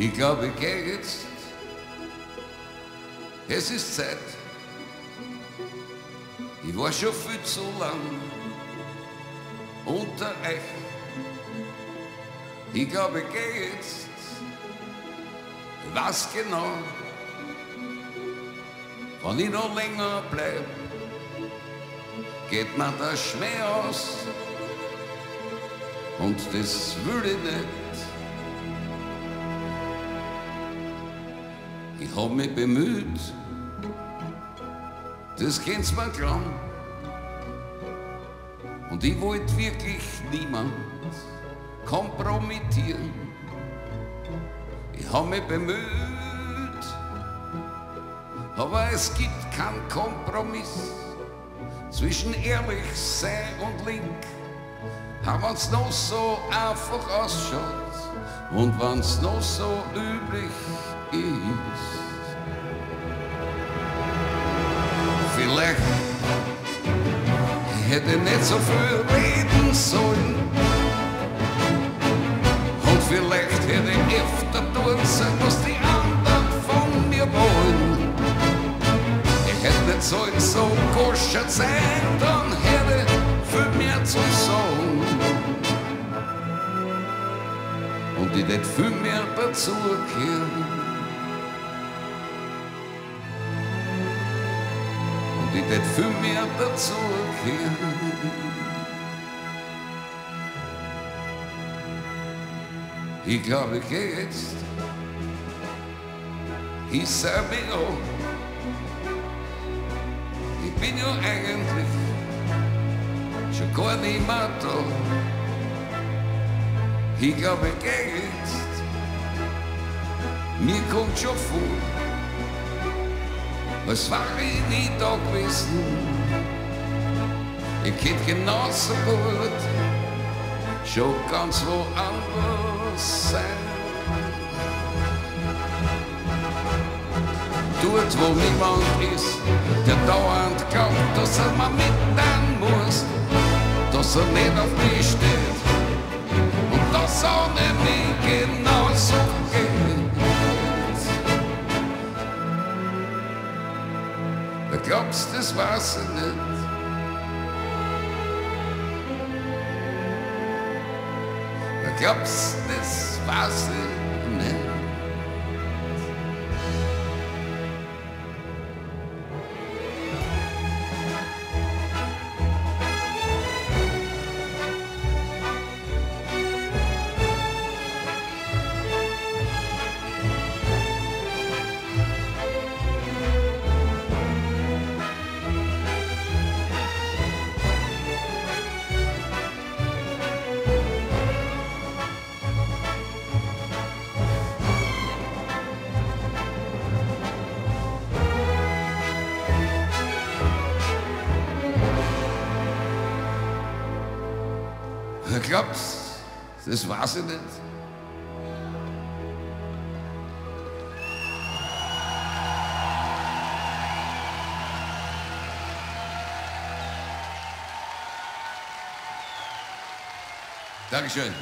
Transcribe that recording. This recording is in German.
Ich glaube, ich gehe jetzt. Es ist Zeit. Ich war schon viel zu lang unter euch. Ich glaube, ich gehe jetzt. Weiß genau, wenn ich noch länger bleib, geht mir der Schmäh aus. Und das will ich nicht. Ich hab mich bemüht, das kennst man glauben. Und ich wollte wirklich niemand kompromittieren. Ich hab mich bemüht, aber es gibt keinen Kompromiss zwischen ehrlich sein und link. Auch wenn's noch so einfach ausschaut und wenn's noch so üblich ist. Vielleicht ich hätte nicht so viel reden sollen und vielleicht hätte ich öfter tun sollen, was die anderen von mir wollen. Ich hätte nicht sollen so koscher sein, dann hätte viel mehr zu sagen. Und ich hätte viel mehr dazu gehört. Und ich hätte viel mehr dazu gehört. Ich glaube, ich geh jetzt. Ich sag mir auch, ich bin ja eigentlich schon gar nicht mehr da. Ich glaube, jetzt. Mir kommt schon vor, als war ich nie da gewesen. Ich hätte genauso gut schon ganz woanders sein. Dort, wo niemand ist, der dauernd glaubt, dass er mal mitnehmen muss, dass er nicht auf mich Wer glaubst, das weiß ich nicht. Wer glaubst, das weiß ich nicht. Wer glaubt, das ich nicht. Dankeschön.